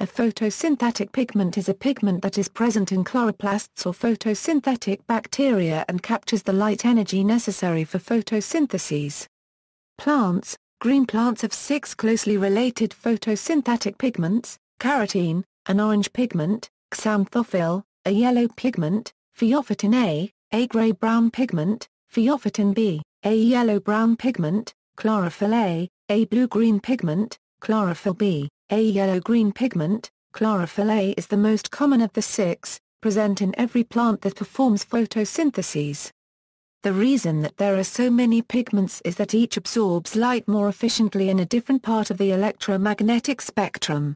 A photosynthetic pigment is a pigment that is present in chloroplasts or photosynthetic bacteria and captures the light energy necessary for photosynthesis. Plants Green plants have six closely related photosynthetic pigments, carotene, an orange pigment, xanthophyll, a yellow pigment, pheophytin A, a gray-brown pigment, pheophytin B, a yellow-brown pigment, chlorophyll A, a blue-green pigment, chlorophyll B, a yellow-green pigment, chlorophyll A is the most common of the six, present in every plant that performs photosynthesis. The reason that there are so many pigments is that each absorbs light more efficiently in a different part of the electromagnetic spectrum.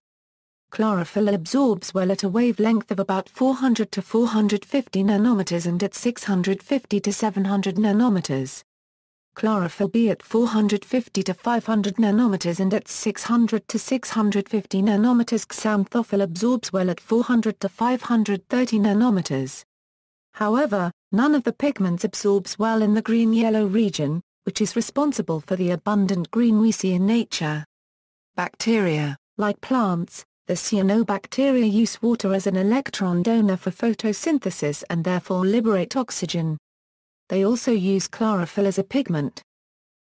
Chlorophyll absorbs well at a wavelength of about 400 to 450 nanometers and at 650 to 700 nanometers chlorophyll B at 450 to 500 nanometers and at 600 to 650 nanometers xanthophyll absorbs well at 400 to 530 nanometers. However, none of the pigments absorbs well in the green-yellow region, which is responsible for the abundant green we see in nature. Bacteria, like plants, the cyanobacteria use water as an electron donor for photosynthesis and therefore liberate oxygen. They also use chlorophyll as a pigment.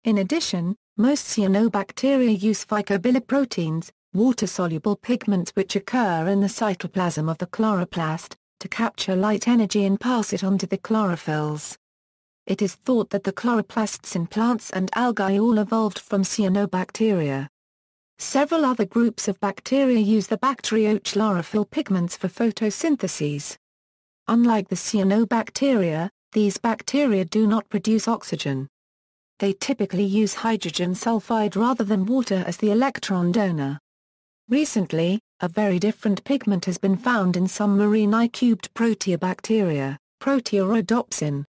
In addition, most cyanobacteria use phycobiliproteins, water-soluble pigments which occur in the cytoplasm of the chloroplast, to capture light energy and pass it on to the chlorophylls. It is thought that the chloroplasts in plants and algae all evolved from cyanobacteria. Several other groups of bacteria use the bacteriochlorophyll pigments for photosynthesis. Unlike the cyanobacteria, these bacteria do not produce oxygen. They typically use hydrogen sulfide rather than water as the electron donor. Recently, a very different pigment has been found in some marine I-cubed proteobacteria, Proteorhodopsin.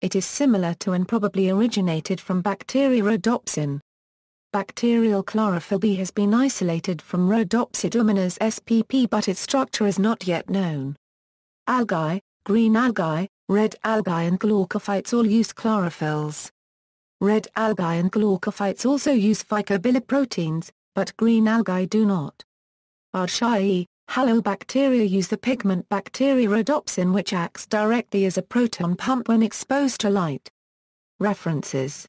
It is similar to and probably originated from Bacteriorhodopsin. Bacteriochlorophyll B has been isolated from Rhodopseudomonas spp but its structure is not yet known. Algae, green algae, Red algae and glaucophytes all use chlorophylls. Red algae and glaucophytes also use phycobiliproteins, but green algae do not. Archaea, halobacteria use the pigment bacteriorhodopsin which acts directly as a proton pump when exposed to light. References